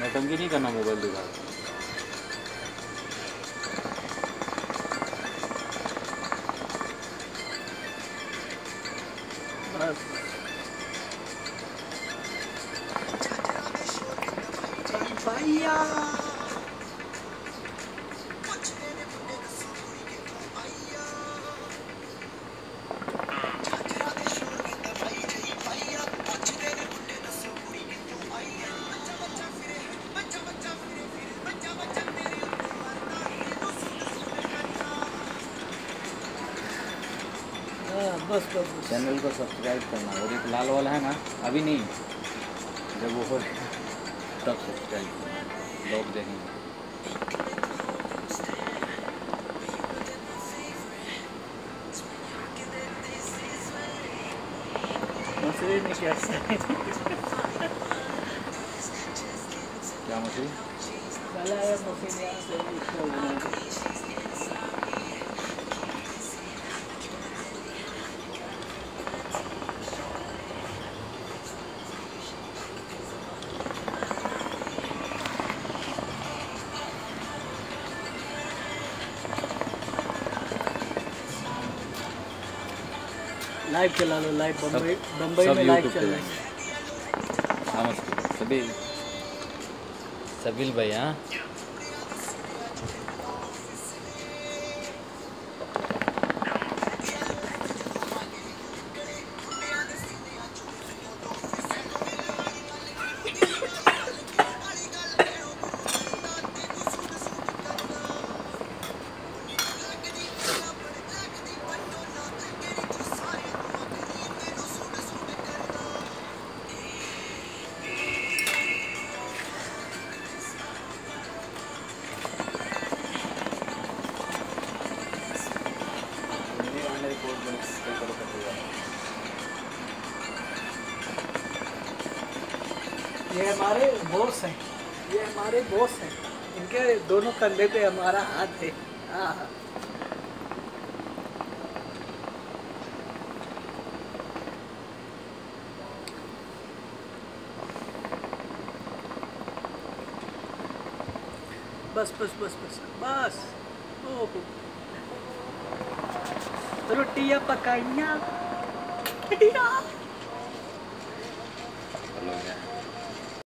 नौटंकी नहीं करना मोबाइल दिखा भैया बस बस चैनल को सब्सक्राइब करना। और एक लाल वाला है ना अभी नहीं। जब वो हो तब सब्सक्राइब करना। लोग देखेंगे। मछली नहीं क्या क्या मछली लाइव चला लो लाइव बम्बई बम्बई में लाइव चल रहा है। नमस्ते। सभी सबिल भाई हाँ ये हमारे बॉस हैं। ये हमारे बॉस हैं। इनके दोनों कंधे पे हमारा हाथ है। हाँ। बस बस बस बस बस। ओहो। रोटियाँ पकाइया।